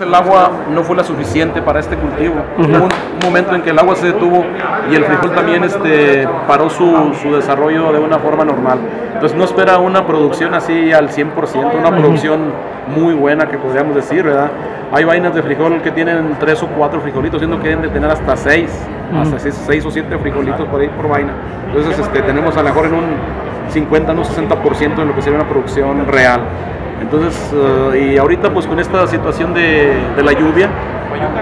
El agua no fue la suficiente para este cultivo. Hubo un momento en que el agua se detuvo y el frijol también este, paró su, su desarrollo de una forma normal. Entonces no espera una producción así al 100%, una producción muy buena que podríamos decir, ¿verdad? Hay vainas de frijol que tienen tres o cuatro frijolitos, siendo que deben de tener hasta seis, hasta seis, seis o siete frijolitos por ahí por vaina. Entonces este, tenemos a lo mejor en un 50, no 60% de lo que sería una producción real. Entonces, eh, y ahorita pues con esta situación de, de la lluvia,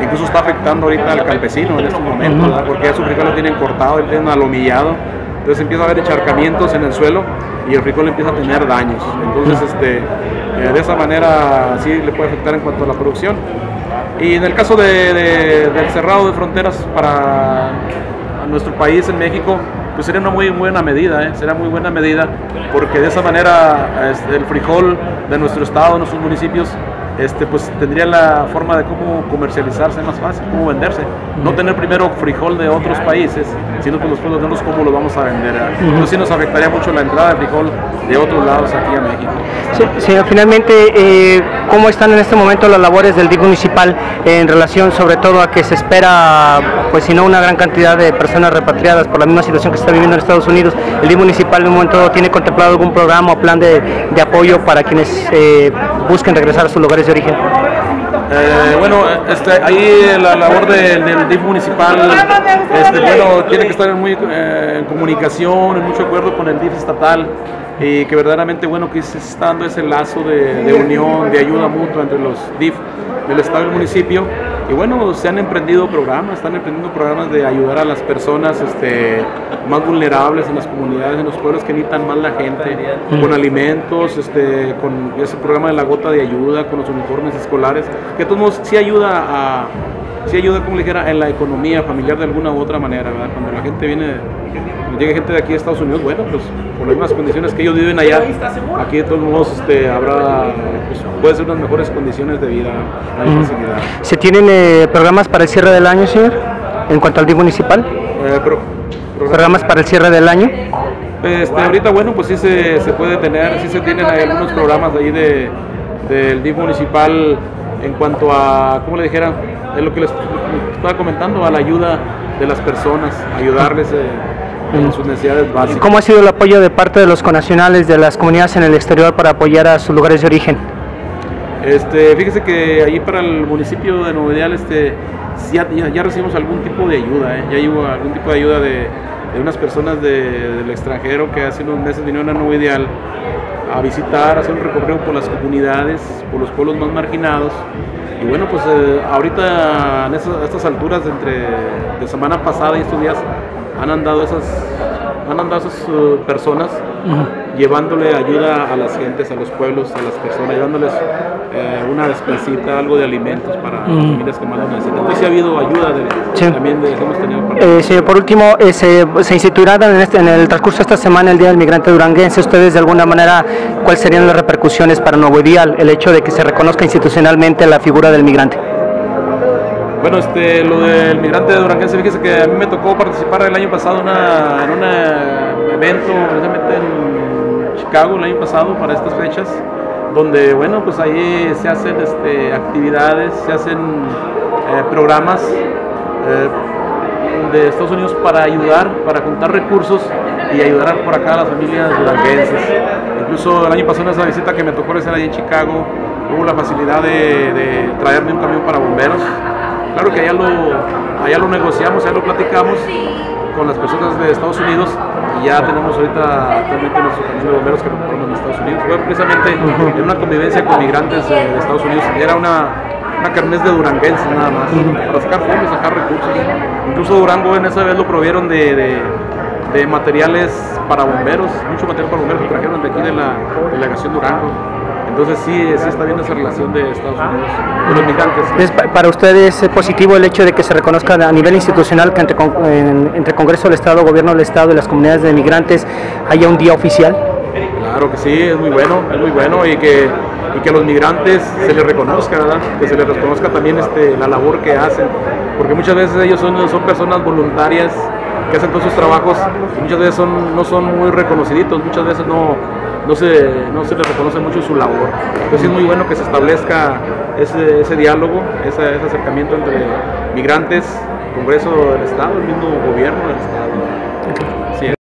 incluso está afectando ahorita al campesino en estos momentos, ¿verdad? porque ya su frijol lo tienen cortado, lo tienen alomillado, entonces empieza a haber encharcamientos en el suelo y el frijol empieza a tener daños. Entonces, este, eh, de esa manera sí le puede afectar en cuanto a la producción. Y en el caso de- de- del cerrado de fronteras para nuestro país en México, pues sería una muy buena medida, ¿eh? sería muy buena medida, porque de esa manera este, el frijol de nuestro estado, de nuestros municipios, este, pues tendría la forma de cómo comercializarse más fácil, cómo venderse. No tener primero frijol de otros países, sino que después tenemos cómo lo vamos a vender. Entonces sí nos afectaría mucho la entrada de frijol de otros lados aquí a México. Sí, señor, finalmente, eh, ¿cómo están en este momento las labores del DIF municipal en relación sobre todo a que se espera, pues si no una gran cantidad de personas repatriadas por la misma situación que se está viviendo en Estados Unidos? ¿El DIF municipal en un momento tiene contemplado algún programa o plan de, de apoyo para quienes eh, busquen regresar a sus lugares de origen? Eh, bueno, este, ahí la labor de- del DIF municipal, este, bueno, tiene que estar en muy eh, en comunicación, en mucho acuerdo con el DIF estatal y que verdaderamente bueno que se está dando ese lazo de, de unión, de ayuda mutua entre los DIF del estado y el municipio y bueno, se han emprendido programas, están emprendiendo programas de ayudar a las personas este, más vulnerables en las comunidades, en los pueblos que necesitan más la gente, con alimentos, este, con ese programa de la gota de ayuda, con los uniformes escolares, que de todos modos sí ayuda a, sí ayuda, como le dijera, en la economía familiar de alguna u otra manera, ¿verdad? Cuando la gente viene, cuando llega gente de aquí a Estados Unidos, bueno, pues por las mismas condiciones que ellos viven allá, aquí de todos modos este, habrá, pues, puede ser unas mejores condiciones de vida, hay facilidad. ¿Se tienen eh, programas para el cierre del año, señor? En cuanto al DIF municipal, Eh, pero, programas para el cierre del año. Este, ahorita, bueno, pues sí se, se puede tener, sí se tienen algunos programas de ahí de, del DIF municipal en cuanto a, ¿cómo le dijera? Es lo que les estaba comentando, a la ayuda de las personas, ayudarles eh, en sus necesidades básicas. ¿Cómo ha sido el apoyo de parte de los conacionales de las comunidades en el exterior para apoyar a sus lugares de origen? Este, fíjese que ahí para el municipio de Nuevo Ideal, este, ya, ya- recibimos algún tipo de ayuda, ¿eh? ya hubo algún tipo de ayuda de, de unas personas de- del extranjero que hace unos meses vinieron a Nuevo A visitar, a hacer un recorrido por las comunidades, por los pueblos más marginados. Y bueno, pues eh, ahorita en a estas alturas, entre de semana pasada y estos días, han andado esas, han andado esas eh, personas llevándole ayuda a las gentes, a los pueblos, a las personas, llevándoles eh, una despensita, algo de alimentos para las familias que más lo necesitan. Entonces sí ha habido ayuda de, Sí. también de, hemos tenido Eh, señor, por último, eh, se, se instituirá en, este- en el transcurso de esta semana el Día del Migrante Duranguense. ¿Ustedes de alguna manera cuáles serían las repercusiones para Nuevo Ideal el hecho de que se reconozca institucionalmente la figura del migrante? Bueno, este, lo del migrante de Duranguense, fíjese que a mí me tocó participar el año pasado una- en un evento, precisamente en Chicago el año pasado para estas fechas, donde, bueno, pues ahí se hacen este, actividades, se hacen eh, programas eh, de Estados Unidos para ayudar, para juntar recursos y ayudar por acá a las familias duranguenses. Incluso el año pasado en esa visita que me tocó hacer allí en Chicago, hubo la facilidad de, de traerme un camión para bomberos. Claro que allá lo, allá lo negociamos, allá lo platicamos con las personas de Estados Unidos y ya tenemos ahorita actualmente nuestro camión de bomberos que compramos en Estados Unidos. Fue precisamente en una convivencia con migrantes de Estados Unidos. Era una, una carnés de duranguenses nada más, para sacar fondos, sacar recursos. Incluso Durango en esa vez lo provieron de, de- de materiales para bomberos, mucho material para bomberos que trajeron de aquí de la delegación Durango. Entonces sí, sí está bien esa relación de Estados Unidos, de los migrantes. ¿Es pa- para ustedes es positivo el hecho de que se reconozca a nivel institucional que entre, con- en- entre Congreso del Estado, Gobierno del Estado y las comunidades de migrantes haya un día oficial? Claro que sí, es muy bueno, es muy bueno y que, y que a los migrantes se les reconozca, ¿verdad? Que se les reconozca también este, la labor que hacen, porque muchas veces ellos son, son personas voluntarias que hacen todos sus trabajos y muchas veces son, no son muy reconociditos, muchas veces no, no se, no se le reconoce mucho su labor. Entonces es muy bueno que se establezca ese, ese diálogo, ese, acercamiento entre migrantes, Congreso del Estado, el mismo gobierno del Estado.